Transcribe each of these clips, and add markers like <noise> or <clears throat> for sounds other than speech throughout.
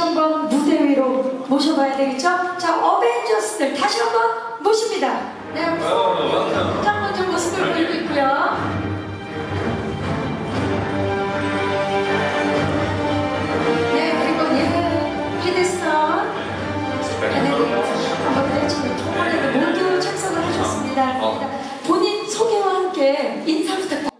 한번 무대 위로 모셔봐야 되겠죠? 자, 어벤져스들 다시 한번 모십니다. 네, 짱 먼저 모습을 보이고 있고요. 네, 그리고 예, 헤드스턴, 베네딕트, 컴버레이션, 통화레드 모두 참석을 하셨습니다. 본인 소개와 함께 인사 부탁드립니다.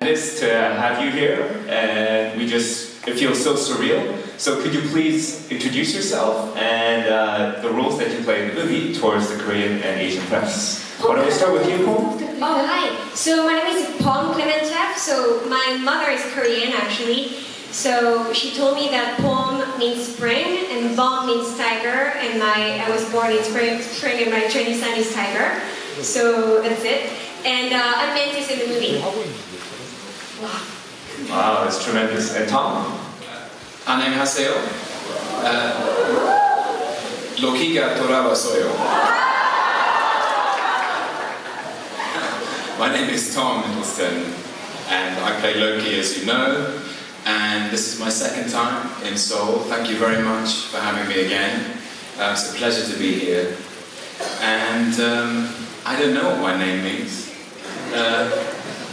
To have you here, and we just it feels so surreal. So could you please introduce yourself and uh, the roles that you play in the movie towards the Korean and Asian press? Why don't we start with you, Pom? Oh, hi. So my name is Pom Klementieff. So my mother is Korean actually. So she told me that Pom means spring and Bom means tiger, and my I was born in spring, spring and my Chinese son is tiger. So that's it. And uh, I'm Mantis in the movie. Wow, that's tremendous. And Tom? 안녕하세요. 어, 로키가 돌아왔어요. My name is Tom Hiddleston, and I play Loki, as you know. And this is my second time in Seoul. Thank you very much for having me again. Um, it's a pleasure to be here. And um, I don't know what my name means. Uh,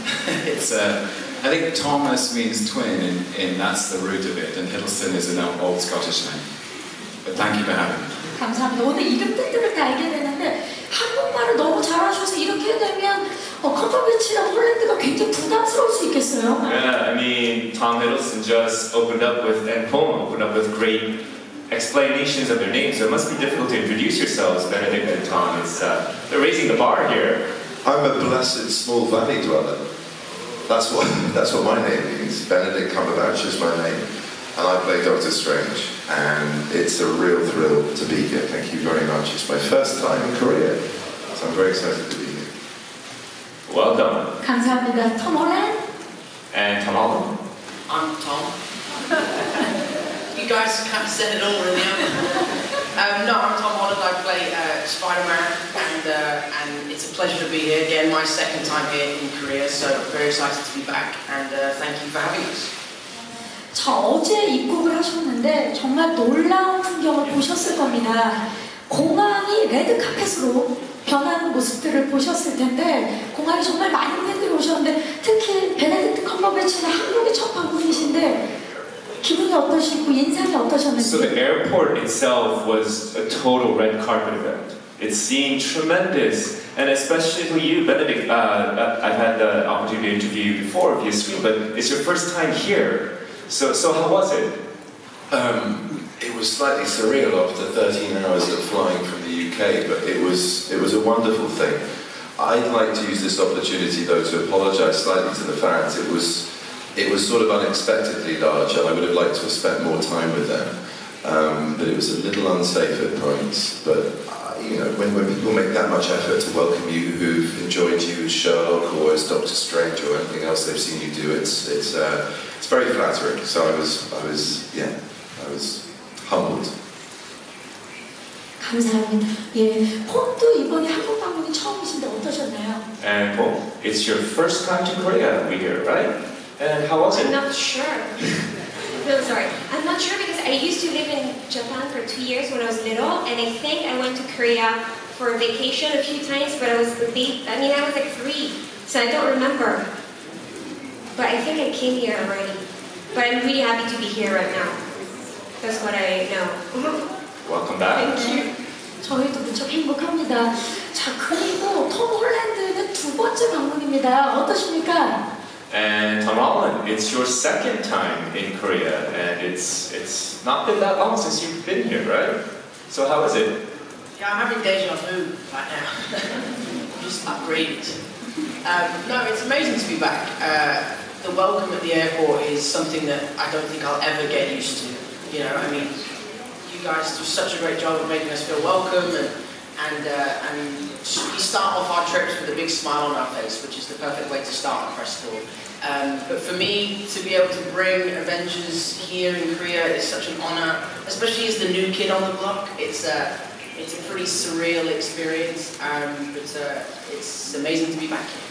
<laughs> it's a I think Thomas means twin, and, and that's the root of it. And Hiddleston is an old Scottish name. But thank you for having me. 감사합니다. 오늘 이름들을 다 알게 되는데 한국말을 너무 잘하셔서 이렇게 되면 어, 컴퍼비치랑 폴란드가 굉장히 부담스러울 수 있겠어요. Yeah, I mean, Tom Hiddleston just opened up with, and Paul opened up with great explanations of their names, so it must be difficult to introduce yourselves, Benedict and Tom. It's, uh, they're raising the bar here. I'm a blessed small valley dweller. That's what that's what my name means. Benedict Cumberbatch is my name, and I play Doctor Strange. And it's a real thrill to be here. Thank you very much. It's my first time in Korea, so I'm very excited to be here. Welcome. 감사합니다. 톰 홀랜드. And Tom Holland? I'm Tom. <laughs> you guys kind of said it all, really. haven't you? Um, no, I'm Tom Holland. Uh, Spider-Man, and uh, and it's a pleasure to be here again. My second time here in Korea, so very excited to be back. And uh, thank you for having us. 저 어제 입국을 하셨는데 정말 놀라운 풍경을 보셨을 겁니다. 공항이 레드 카펫으로 변하는 모습들을 보셨을 텐데 공항에 정말 많은 팬들이 오셨는데 특히 베네딕트 컴버배치는 한국의 첫 방문이신데 기분이 어떠시고 인상이 So the 어떠셨는지 airport itself was a total red carpet event. It seemed tremendous, and especially for you, Benedict. Uh, I've had the opportunity to interview you before via screen, but it's your first time here. So, so how was it? Um, it was slightly surreal after 13 hours of flying from the UK, but it was it was a wonderful thing. I'd like to use this opportunity though to apologise slightly to the fans. It was it was sort of unexpectedly large, and I would have liked to have spent more time with them. Um, but it was a little unsafe at points. But uh, you know, when, when people make that much effort to welcome you, who've enjoyed you as Sherlock or as Doctor Strange or anything else they've seen you do, it's it's uh, it's very flattering. So I was I was yeah I was humbled. 감사합니다. 예, 폼도 이번에 한국 방문이 처음이신데 어떠셨나요? And Pom, it's your first time to Korea, we hear, right? And how was it? I'm not sure. <laughs> no, sorry, I'm not sure because. I used to live in Japan for two years when I was little, and I think I went to Korea for vacation a few times, but I was a baby. I mean, I was like three, so I don't remember. But I think I came here already. But I'm really happy to be here right now. That's what I know. <laughs> Welcome back. Thank you. 저희도 무척 행복합니다. 자, 그리고 톰 홀랜드는 두 번째 방문입니다. 어떠십니까? And Tom Holland, it's your second time in Korea, and it's it's not been that long since you've been here, right? So how is it? Yeah, I'm having deja vu right now. <laughs> Just upgraded. Um, no, it's amazing to be back. Uh, the welcome at the airport is something that I don't think I'll ever get used to. You know, I mean, you guys do such a great job of making us feel welcome, and and uh, and we start off our trips with a big smile on our face, which is the perfect way to start a press tour. Um, but for me to be able to bring Avengers here in Korea is such an honor, especially as the new kid on the block. It's a it's a pretty surreal experience, um, but uh, it's amazing to be back here.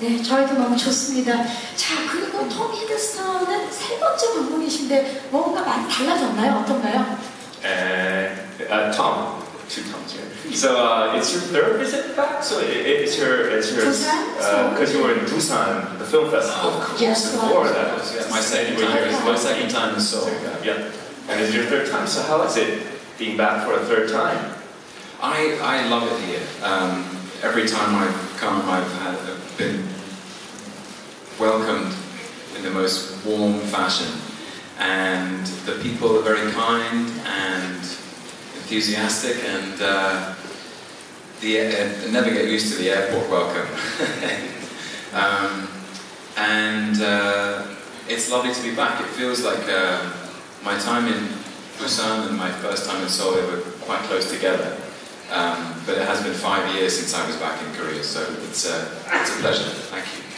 네, 저희도 너무 좋습니다. 자, 그리고 톰 히드스턴은 세 번째 방문이신데 뭔가 많이 달라졌나요? 어떤가요? And uh, Tom, two Toms here. So uh, it's your third visit back. So it, it's your it's your Busan? because you were in Busan, the film festival. Yes, Before right. that was yes. My second time, here as my second time in Seoul. Yeah. And it's your third time. So how is it being back for a third time? I, I love it here. Um, every time I've come, I've had, I've been welcomed in the most warm fashion. And the people are very kind and enthusiastic, and uh, the, uh, never get used to the airport welcome. <laughs> um, and uh, it's lovely to be back. It feels like uh, my time in Busan and my first time in Seoul, they were quite close together. Um, but it has been five years since I was back in Korea, so it's, uh, it's a pleasure. Thank you.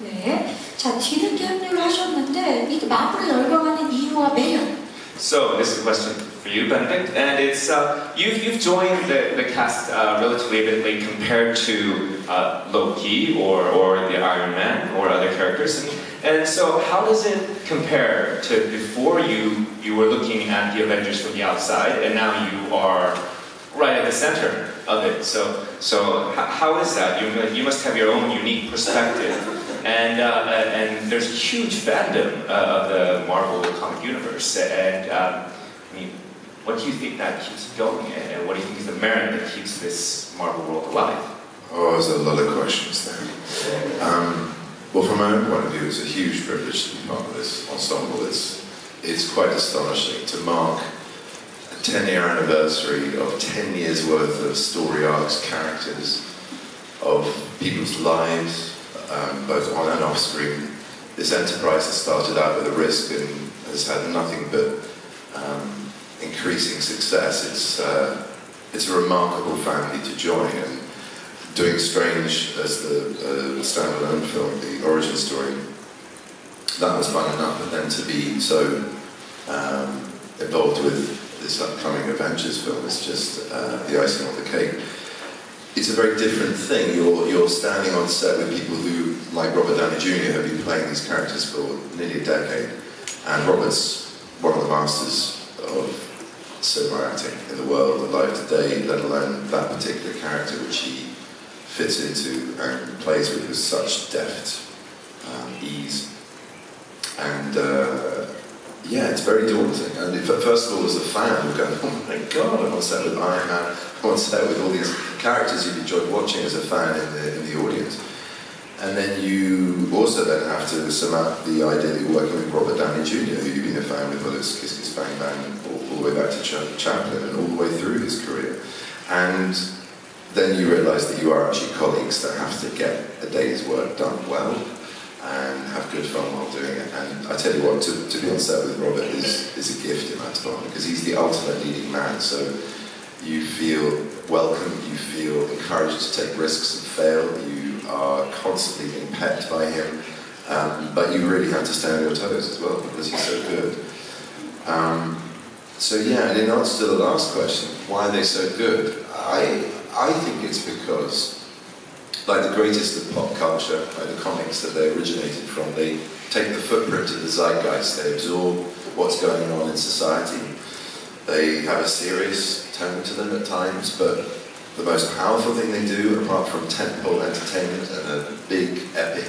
네. 자, 뒤늦게 합류를 하셨는데 이 마블에 열광하는 이유와 매력. So this is a question for you, Benedict, and it's uh, you've you've joined the, the cast uh, relatively a bit late compared to uh, Loki or or the Iron Man or other characters, and, and so how does it compare to before you you were looking at the Avengers from the outside, and now you are right at the center of it. So so how is that? You you must have your own unique perspective. And, uh, and there's a huge fandom uh, of the Marvel comic universe. And um, I mean, what do you think that keeps going? And what do you think is the merit that keeps this Marvel world alive? Oh, there's a lot of questions there. Um, well, from my own point of view, it's a huge privilege to be part of this ensemble. It's, it's quite astonishing to mark a 10 year anniversary of 10 years worth of story arcs, characters, of people's lives, um, both on and off screen. This enterprise has started out with a risk and has had nothing but um, increasing success. It's, uh, it's a remarkable family to join. And doing Strange as the uh, standalone film, the origin story, that was fun enough. But then to be so um, involved with this upcoming Avengers film is just uh, the icing on the cake. It's a very different thing. You're, you're standing on set with people who, like Robert Downey Jr., have been playing these characters for nearly a decade. And Robert's one of the masters of cinema acting in the world alive today, let alone that particular character which he fits into and plays with with such deft um, ease. And uh, yeah, it's very daunting. And if, first of all, as a fan, you're going, oh my god, I'm on set with Iron Man, I'm on set with all these characters you've enjoyed watching as a fan in the, in the audience. And then you also then have to surmount the idea that you're working with Robert Downey Jr., who you've been a fan with, whether it's Kiss Kiss Bang Bang, all, all the way back to Cha- Chaplin and all the way through his career. And then you realise that you are actually colleagues that have to get a day's work done well and have good fun while doing it. And I tell you what, to, to be on set with Robert is, is a gift in that department because he's the ultimate leading man. So you feel welcome, you feel encouraged to take risks and fail, you are constantly being pecked by him, um, but you really have to stay on your toes as well because he's so good. Um, so yeah, and in answer to the last question, why are they so good? I, I think it's because, like the greatest of pop culture, like the comics that they originated from, they take the footprint of the zeitgeist, they absorb what's going on in society. They have a serious tone to them at times, but the most powerful thing they do, apart from tentpole entertainment and a big, epic,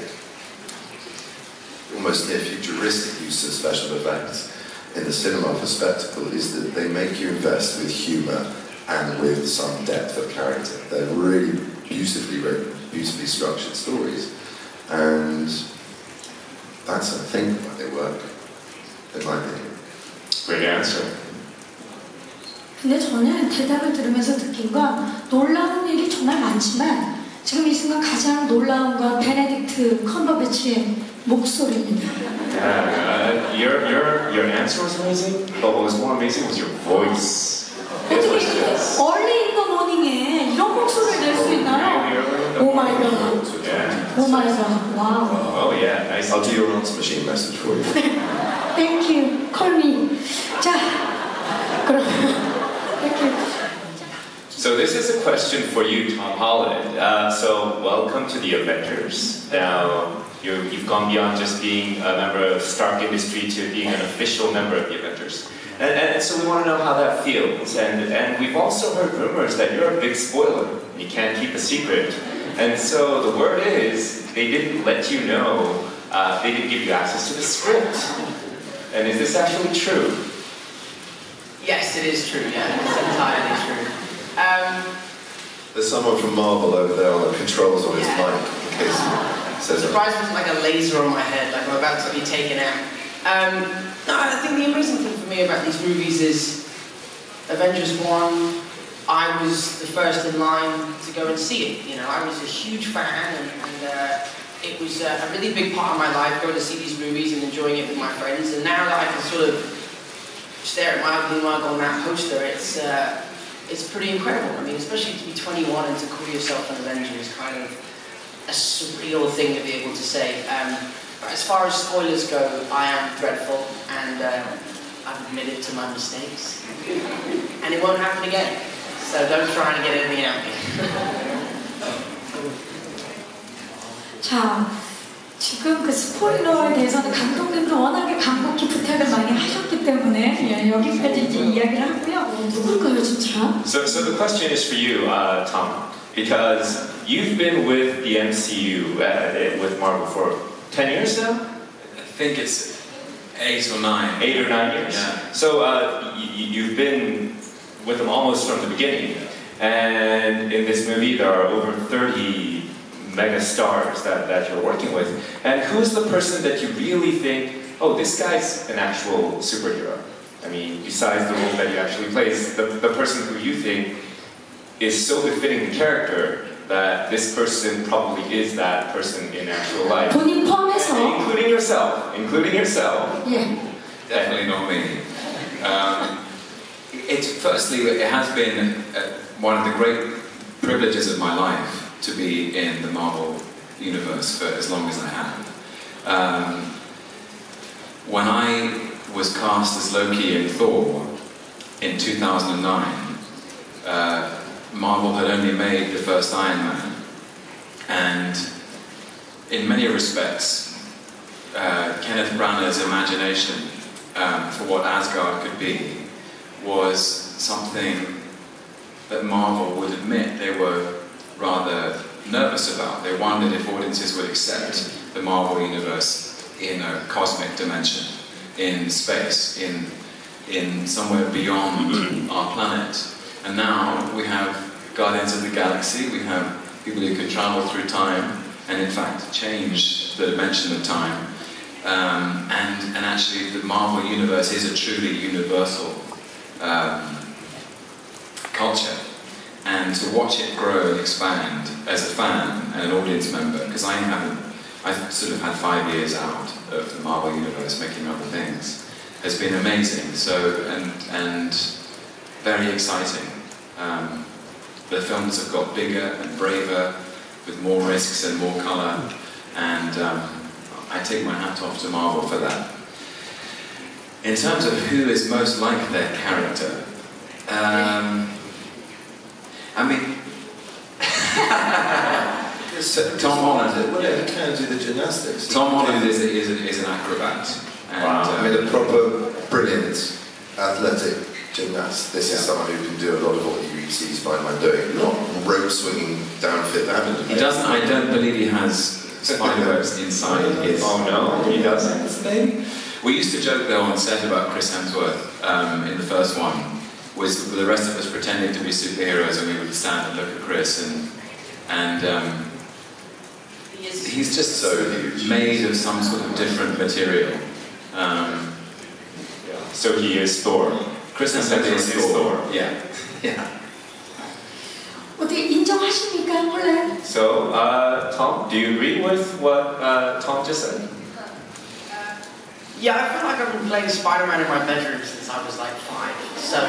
almost near futuristic use of special effects in the cinema for spectacle, is that they make you invest with humour and with some depth of character. They're really beautifully written, beautifully structured stories, and that's I think why they work, in my opinion. Great answer. 근데 저는 대답을 들으면서 느낀 건 놀라운 일이 정말 많지만 지금 이 순간 가장 놀라운 건 베네딕트 컴버배치의 목소리입니다. Uh, your, your, your answer was amazing, but what was more amazing was your voice. 어떻게 just 얼리 인더 모닝에 이런 목소리를 낼 수 있나요? early in the 오 마이 갓. Yeah. 오 마이 갓. 와우. Oh yeah, nice. I'll do your answer machine message for you. Thank you. Call me. So this is a question for you, Tom Holland. Uh, so welcome to the Avengers. Now you have gone beyond just being a member of Stark Industry to being an official member of the Avengers. And, and so we want to know how that feels. And, and we've also heard rumors that you're a big spoiler. You can't keep a secret. And so the word is they didn't let you know. Uh, they didn't give you access to the script. And is this actually true? Yes, it is true. Yeah, it's entirely true. Um, There's someone from Marvel over there on the controls on his Yeah. mic in case he says I'm it. surprised there's like a laser on my head, like I'm about to be taken out. Um, no, I think the amazing thing for me about these movies is Avengers 1, I was the first in line to go and see it. You know, I was a huge fan and, and uh, it was uh, a really big part of my life going to see these movies and enjoying it with my friends. And now that I can sort of stare at my ugly mug on that poster, it's, uh, it's pretty incredible. I mean, especially to be 21 and to call yourself an Avenger is kind of a surreal thing to be able to say. Um, as far as spoilers go, I am dreadful and uh, I've admitted to my mistakes. <laughs> And it won't happen again. So don't try and get anything out of me. 자, <laughs> 지금 그 스포일러에 대해서는 감독님도 워낙에 감독히 부탁을 많이 하셨기 때문에 예, 여기까지 이제 이야기를 하고요. 누굴까요, 진짜? So, so the question is for you, uh, Tom, because you've been with the MCU uh, with Marvel for 10 years now? I think it's eight or nine. Eight or nine years? Yeah. So uh, y- y- you've been with them almost from the beginning. And in this movie, there are over 30 mega stars that, that you're working with. And who's the person that you really think, oh, this guy's an actual superhero? I mean, besides the role that he actually plays, the, the person who you think is so befitting the character that this person probably is that person in actual life. 본인 포함해서 Including yourself, including yourself. 예. Definitely not me. Um, it's firstly, it has been uh, one of the great privileges of my life to be in the Marvel universe for as long as I have. Um, when I was cast as Loki in Thor in 2009, uh, Marvel had only made the first Iron Man, and in many respects, uh, Kenneth Branagh's imagination um, for what Asgard could be was something that Marvel would admit they were rather nervous about. They wondered if audiences would accept the Marvel universe in a cosmic dimension, in space, in, in somewhere beyond <clears throat> our planet. And now we have Guardians of the Galaxy, we have people who can travel through time and in fact change the dimension of time. Um, and, and actually, the Marvel Universe is a truly universal um, culture. And to watch it grow and expand as a fan and an audience member, because I haven't, I've sort of had five years out of the Marvel Universe making other things, has been amazing. So, and, and very exciting. Um, the films have got bigger and braver, with more risks and more colour, and um, I take my hat off to Marvel for that. In terms of who is most like their character, um, I mean, Tom Holland. Well, yeah, he can do the gymnastics. Tom Holland is, is, is an acrobat. And, Wow. uh, I mean, a proper, brilliant, athletic gymnast. This is someone who can do a lot of what you see Spider-Man doing. Not rope swinging down Fifth Avenue. he doesn't, I don't believe he has spiderwebs inside <laughs> his. Oh no, he doesn't. We used to joke though on set about Chris Hemsworth um, in the first one, was the rest of us pretending to be superheroes and we would stand and look at Chris and and um, He is- he's just So huge. made of some sort of different material. Um, So he is Thor. Chris Hemsworth Hemsworth is is Thor. Thor. Yeah, <laughs> yeah. 어떻게 인정하십니까, 원래? So, uh, Tom, do you agree with what uh, Tom just said? Yeah, I feel like I've been playing Spider-Man in my bedroom since I was like five. So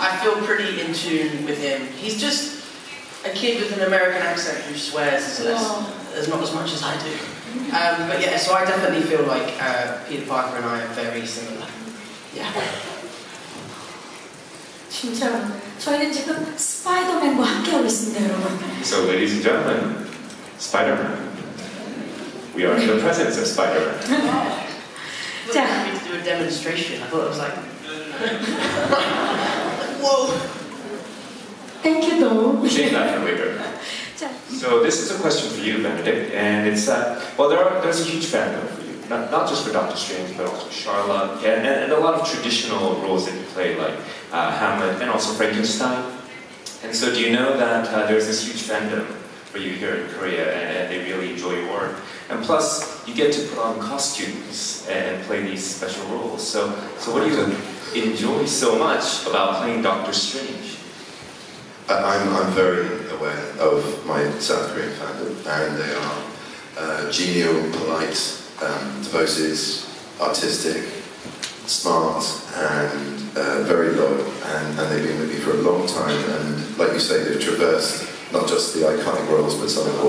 I feel pretty in tune with him. He's just a kid with an American accent who swears less, as not as much as I do. Um, but yeah, so I definitely feel like uh, Peter Parker and I are very similar. Yeah. 진짜로. 저희는 지금 스파이더맨과 함께하고 있습니다, 여러분. So, ladies and gentlemen, Spider-Man. We are in the presence of Spider-Man. <laughs> Look, 자. I need to do a demonstration. I thought it was like, <laughs> whoa. Thank you, though. Save that for later. <laughs> 자, So this is a question for you, Benedict, and it's that well, there are, there's a huge fandom for you, not, not just for Doctor Strange, but also Sherlock, and, and, and a lot of traditional roles that you play, like uh, Hamlet and also Frankenstein. And so, do you know that uh, there's this huge fandom for you here in Korea, and, and they really enjoy your work? And plus, you get to put on costumes and, and play these special roles. So, so what do you enjoy so much about playing Doctor Strange? I'm, I'm very aware of my South Korean fandom, and they are uh, genial, polite, um, devoted, artistic, smart, and uh, very loyal. And, and they've been with me for a long time. And like you say, they've traversed not just the iconic roles, but some of the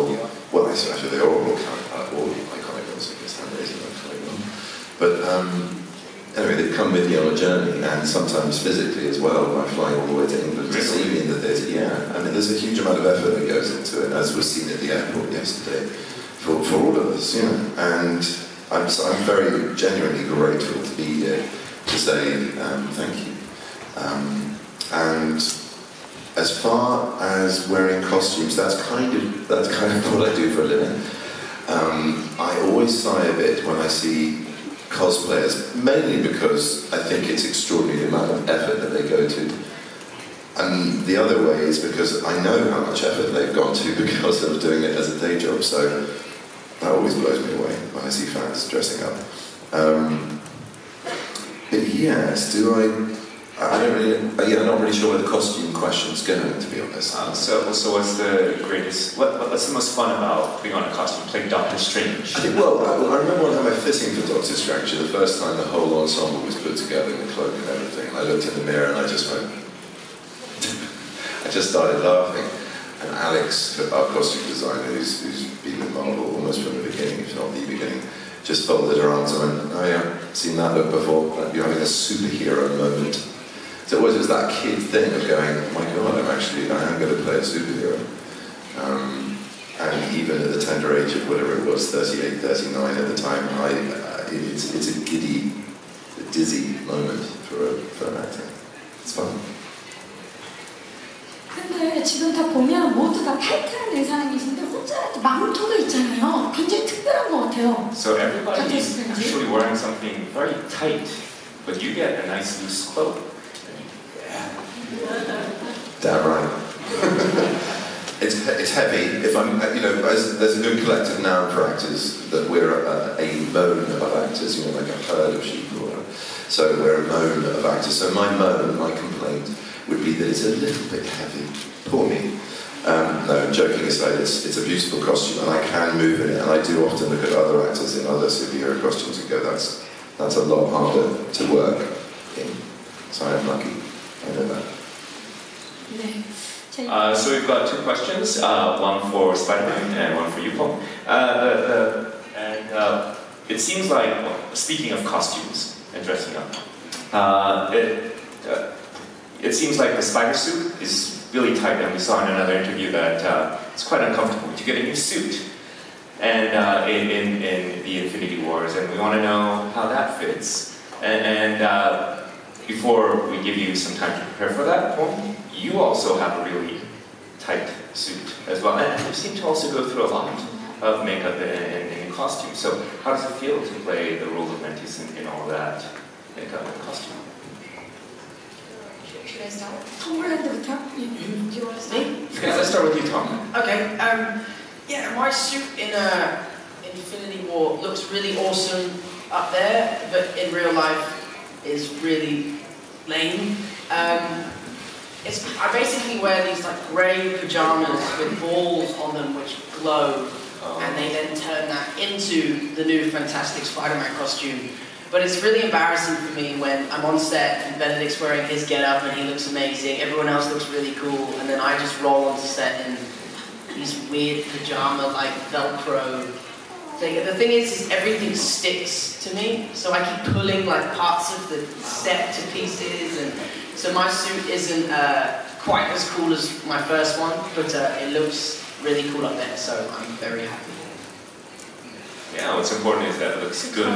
well, actually, they're all uh, all iconic roles. I guess Hamlet is an iconic. But um, anyway, they've come with me on a journey, and sometimes physically as well, by flying all the way to England to see me in the theatre. Yeah, I mean, there's a huge amount of effort that goes into it, as was seen at the airport yesterday, for, for all of us, you know. And I'm, so I'm very genuinely grateful to be here to say um, thank you. Um, and as far as wearing costumes, that's kind of that's kind of <laughs> what I do for a living. Um, I always sigh a bit when I see cosplayers, mainly because I think it's extraordinary the amount of effort that they go to. And the other way is because I know how much effort they've gone to <laughs> because of doing it as a day job. So that always blows me away when I see fans dressing up. Um, but yes, do I? I don't really. Yeah, I'm not really sure where the costume question is going, to be honest. Uh, so, so what's the greatest? What, what's the most fun about being on a costume, playing Doctor Strange? I think, well, I, I remember when I had my fitting for Doctor Strange, the first time the whole ensemble was put together in the cloak and everything, and I looked in the mirror and I just went, <laughs> I just started laughing. And Alex, our costume designer, who's, who's been with Marvel almost from the beginning, if not the beginning, just folded her arms and went, oh yeah, seen that look before. Like You're having a superhero moment. So it was just that kid thing of going, oh my god, I'm actually, I am going to play a superhero. Um, and even at the tender age of whatever it was, 38, 39 at the time, I, uh, it's, it's a giddy, dizzy moment for, a, for an actor. It's fun. 근데 지금 다 보면 모두 다 타이트한 의상이신데 혼자 이렇게 망토가 있잖아요. 굉장히 특별한 것 같아요. So everybody Doctor is Strange. actually wearing something very tight, but you get a nice loose cloak. Damn right. it's, it's heavy. If I'm, uh, you know, there's a good collective noun for actors that we're a, a moan of actors, you know, like a herd of sheep or. So we're a moan of actors. So my moan, my complaint, would be that it's a little bit heavy. Poor me. Um, no, joking aside, it's, it's a beautiful costume and I can move in it. And I do often look at other actors in other superhero costumes and go, that's, that's a lot harder to work in. So I'm lucky. I know that. Uh, so we've got two questions, uh, one for Spider-Man and one for you. Uh, the, the, and uh, it seems like, speaking of costumes and dressing up, uh, it, uh, it seems like the spider suit is really tight, and we saw in another interview that uh, it's quite uncomfortable to get a new suit and uh, in, in, in the Infinity Wars, and we want to know how that fits. And, and uh, before we give you some time to prepare for that, you also have a really tight suit as well. And you seem to also go through a lot of makeup and, and, costume. So how does it feel to play the role of Mantis in, in all that makeup and costume? Should I start? Do you want to start? Yeah, let's start with you, Tom. Okay. Um, yeah, my suit in uh, Infinity War looks really awesome up there, but in real life is really lame. Um, it's, I basically wear these like grey pajamas with balls on them which glow, oh. and they then turn that into the new Fantastic Spider-Man costume. But it's really embarrassing for me when I'm on set and Benedict's wearing his get-up and he looks amazing. Everyone else looks really cool, and then I just roll onto set in these weird pajama like Velcro thing. The thing is, is everything sticks to me, so I keep pulling like parts of the set to pieces, and So my suit isn't uh, quite as cool as my first one, but uh, it looks really cool up there, so I'm very happy. Yeah, what's important is that it looks good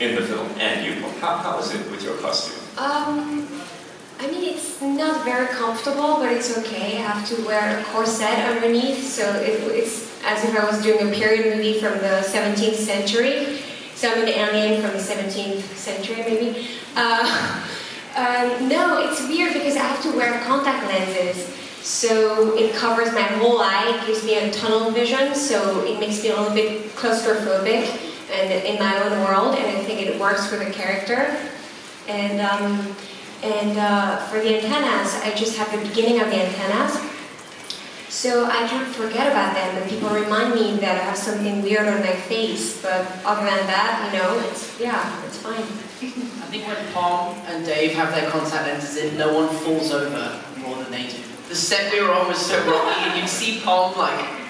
in the film and you. How, how is it with your costume? Um, I mean, it's not very comfortable, but it's okay. I have to wear a corset underneath, so it, it's as if I was doing a period movie from the 17th century. So I'm an alien from the 17th century, maybe. Uh, <laughs> um, no, it's weird because I have to wear contact lenses. So it covers my whole eye, it gives me a tunnel vision, so it makes me a little bit claustrophobic and in my own world, and I think it works for the character. And um, and uh, for the antennas, I just have the beginning of the antennas. So I can't forget about them, and people remind me that I have something weird on my face. But other than that, you know, it's yeah, it's fine. I think when Tom and Dave have their contact lenses in, no one falls over more than they do. The set we were on was so rocky, and you'd see Pom like <laughs>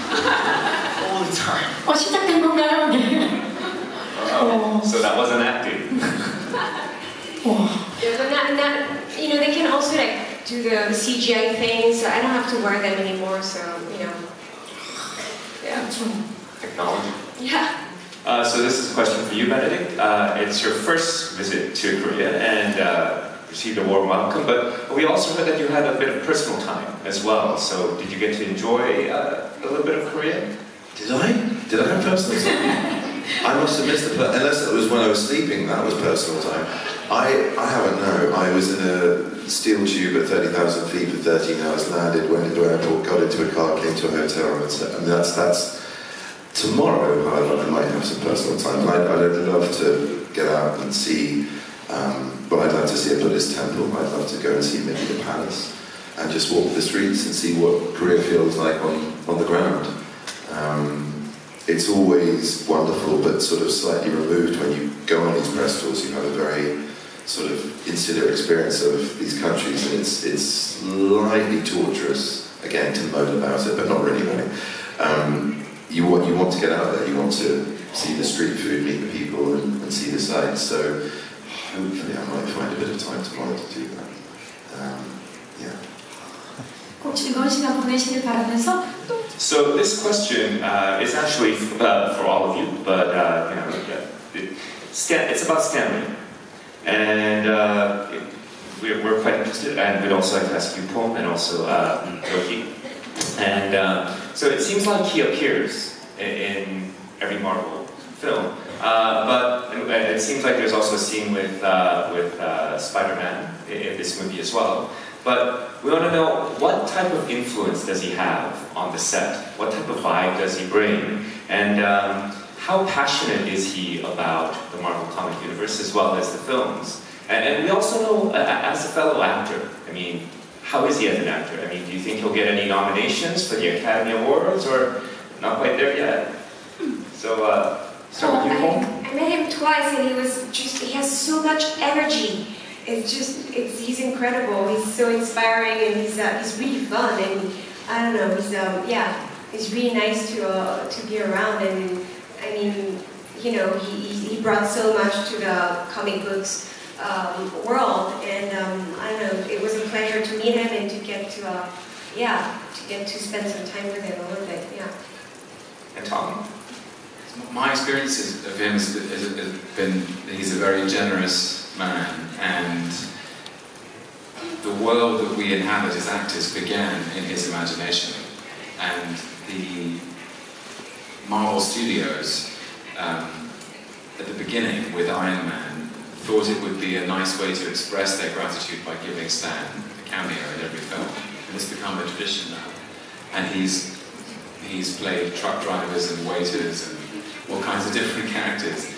all the time. Well, she doesn't down. so that wasn't acting. Yeah, but not, not, you know, they can also like do the CGI thing, so I don't have to wear them anymore. So you know, yeah. Technology. Yeah. Uh, so this is a question for you, Benedict. Uh, it's your first visit to Korea and uh, received a warm welcome, but we also heard that you had a bit of personal time as well. So did you get to enjoy uh, a little bit of Korea? Did I? Did I have personal time? I must have missed the per- unless it was when I was sleeping. That was personal time. I I haven't. No, I was in a steel tube at thirty thousand feet for thirteen hours. Landed, went into an airport, got into a car, came to a hotel room, and that's that's. Tomorrow, however, I might have some personal time. I'd, I'd love to get out and see. Um, but I'd like to see a Buddhist temple. I'd love to go and see maybe the palace and just walk the streets and see what Korea feels like on, on the ground. Um, it's always wonderful, but sort of slightly removed when you go on these press tours. You have a very sort of insular experience of these countries, and it's it's slightly torturous again to moan about it, but not really really. Um, you want you want to get out there. You want to see the street food, meet the people, and, and see the sights. So hopefully, I might find a bit of time tomorrow to do that. Um, yeah. So this question uh, is actually uh, for all of you, but uh, you know, it's about Stan Lee, and uh, we're, quite interested, and we'd also like to ask you, Pom, and also uh, and uh, so it seems like he appears in, in every Marvel film, uh, but it seems like there's also a scene with uh, with uh, Spider-Man in, this movie as well. But we want to know what type of influence does he have on the set? What type of vibe does he bring? And um, how passionate is he about the Marvel comic universe as well as the films? And, and we also know, as a fellow actor, I mean, how is he as an actor? I mean, do you think he'll get any nominations for the Academy Awards or not quite there yet? So, uh, start with you, Pom. I, I met him twice, and he was just—he has so much energy. It's just, it's he's incredible. He's so inspiring, and he's uh, he's really fun. And I don't know, he's um, yeah, he's really nice to uh, to be around. And I mean, you know, he he he brought so much to the comic books um, world. And um, I don't know, it was a pleasure to meet him and to get to uh, yeah, to get to spend some time with him a little bit. Yeah. And Tom? My experience of him has, has, has been he's a very generous man, and the world that we inhabit as actors began in his imagination. And the Marvel Studios, um, at the beginning with Iron Man, thought it would be a nice way to express their gratitude by giving Stan a cameo in every film. And it's become a tradition now. And he's he's played truck drivers and waiters and all kinds of different characters,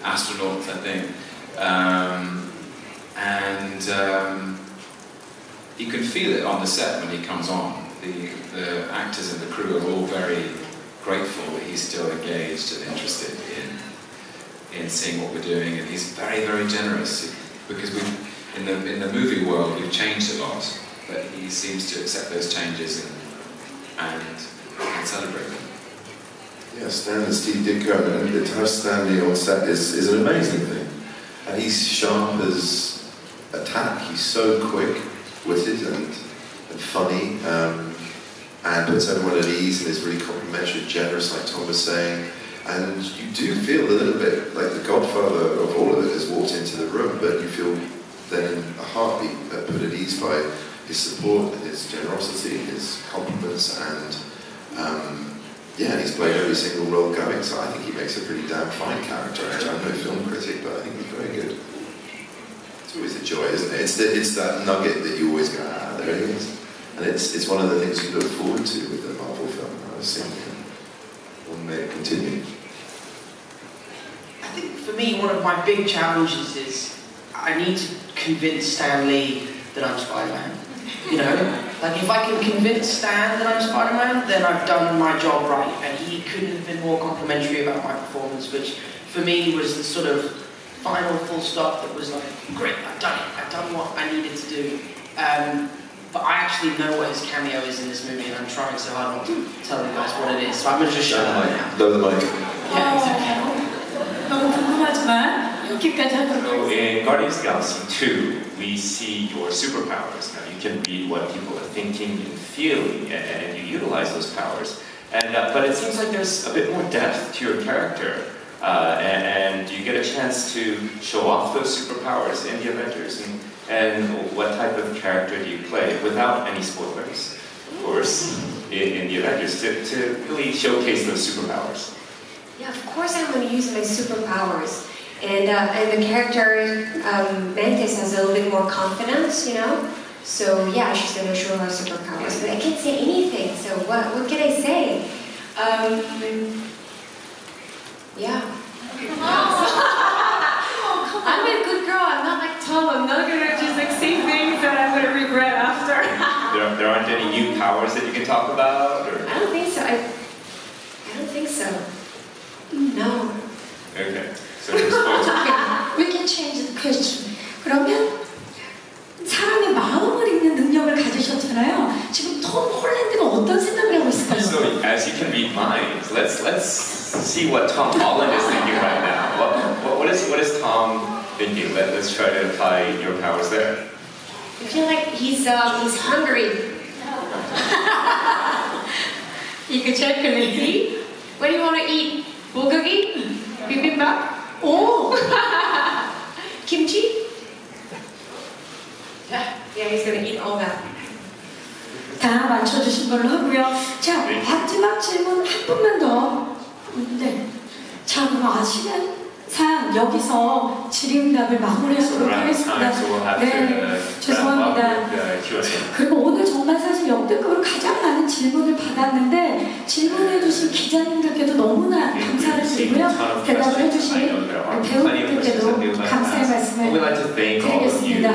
astronauts, I think. Um, and um, you can feel it on the set when he comes on. The, the actors and the crew are all very grateful that he's still engaged and interested in, in seeing what we're doing. And he's very, very generous because we, in the, in the movie world, we've changed a lot, but he seems to accept those changes and, and, and celebrate them. Yeah, Stan and Steve Ditko, and to have Stan Lee on set is, is an amazing thing. And he's sharp as attack. He's so quick-witted and, and funny, um, and puts everyone at ease and is really complimentary, generous, like Tom was saying. And you do feel a little bit like the godfather of all of it has walked into the room, but you feel then in a heartbeat put at ease by his support, and his generosity, and his compliments, and um, yeah, he's played every single role going. So I think he makes a pretty damn fine character. I'm no film critic, but I think he's very good. It's always a joy, isn't it? It's, the, it's that nugget that you always go, ah, there he is. And it's, it's one of the things you look forward to with the Marvel film. I was when continue. I think for me, one of my big challenges is I need to convince Stan Lee that I'm Spider-Man. You know, like if I can convince Stan that I'm Spider-Man, then I've done my job right. And he couldn't have been more complimentary about my performance, which for me was the sort of final full stop that was like, great, I've done it. I've done what I needed to do. Um, but I actually know what his cameo is in this movie, and I'm trying so hard not to tell you guys what it is. So I'm gonna just show Lower that the now. mic. Lower the mic. Yeah, exactly. 너무 궁금하지만 여기까지 하도록 So 하겠습니다. in Guardians of the Galaxy 2, we see your superpowers. Now you can read what people are thinking and feeling, and, and you utilize those powers. And uh, but it seems like there's a bit more depth to your character, uh, and, and you get a chance to show off those superpowers in the Avengers. And, and what type of character do you play without any spoilers, of course, in, in the Avengers to, to really showcase those superpowers? Yeah, of course I'm going to use my superpowers. And, uh, and the character um, Mantis has a little bit more confidence, you know? So yeah, she's going to show her superpowers. But I can't say anything, so what, what can I say? Um, yeah. <laughs> I'm a good girl. I'm not like Tom. I'm not going to just like say things that I'm going to regret after There, there aren't any new powers that you can talk about, or I don't think so. I, I don't think so. No. okay. So no <laughs> spoilers. Okay, we can change the question. 그러면 사람의 마음을 읽는 능력을 가지셨잖아요. 지금 톰 홀랜드가 어떤 생각을 하고 있을까요? So as you can read minds, let's let's see what Tom Holland is thinking right now. What what, what is what is Tom thinking? Let, let's try to apply your powers there. I feel like he's um, he's hungry. Exactly. What do you want to eat? Bulgogi? Bibimbap? 오, Kimchi? Yeah. Yeah, he's gonna eat all that. 다 맞춰주신 걸로 하고요. 자, 네. 마지막 질문 한 분만 더. 네. 자, 그럼 아시는 상 여기서 질의응답을 마무리하도록 하겠습니다. 네, uh, 죄송합니다. uh. 그리고 오늘 정말 사실 역대급으로 가장 많은 질문을 받았는데 질문해주신 기자님들께도 너무나 감사를 드리고요. 대답을 해주신 배우분들께도 감사의 말씀을 드리겠습니다.